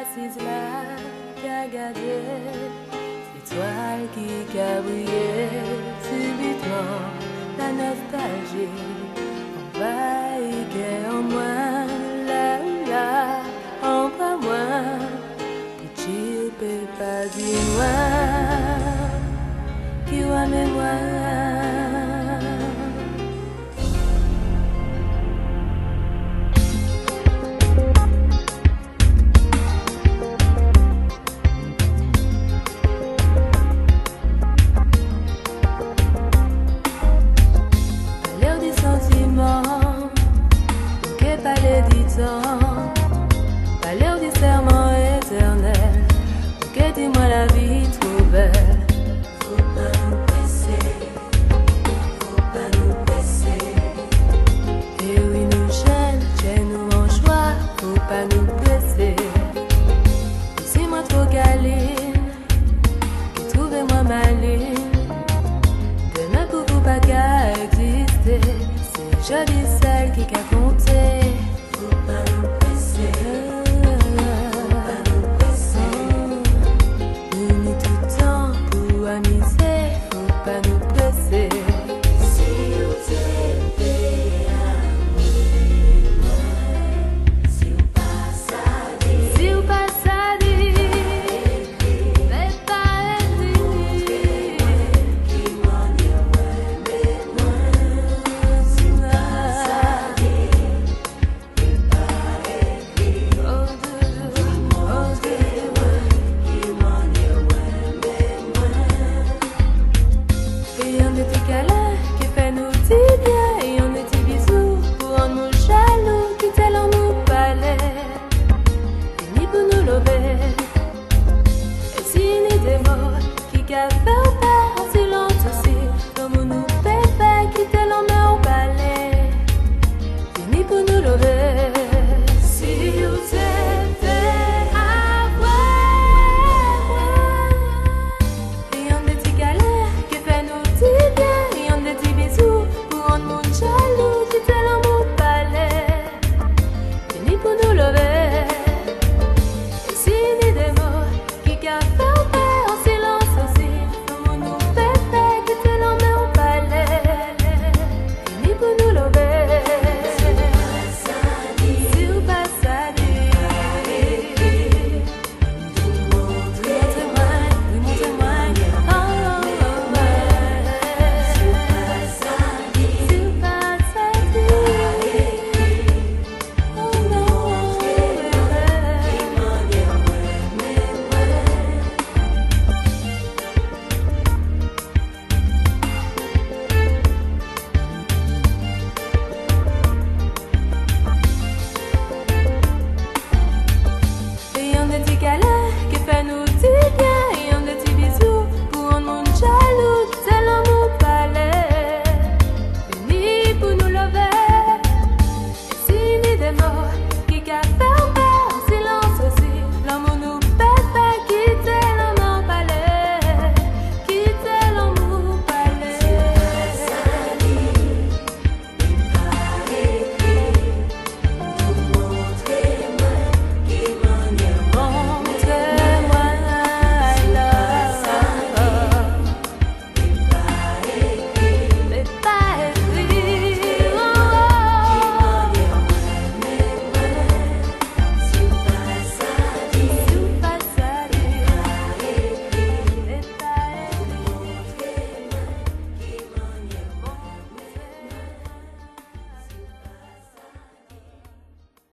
assise là, qui a gardé. L'étoile qui a brillé subitement. La nostalgie envahit en moi, là là, en pas moi, tu peux pas dire moi, qui va mémoire. puissant, valeur du serment éternel, guidez-moi la vie trop belle. Faut pas nous baisser, faut pas nous baisser. Et eh oui, nous gêne, gêne-nous en joie, faut pas nous blesser. Laissez-moi trop galine, trouvez-moi maline. Demain pour vous pas qu'à exister, c'est joli celle qui qu'a compté. Subaru.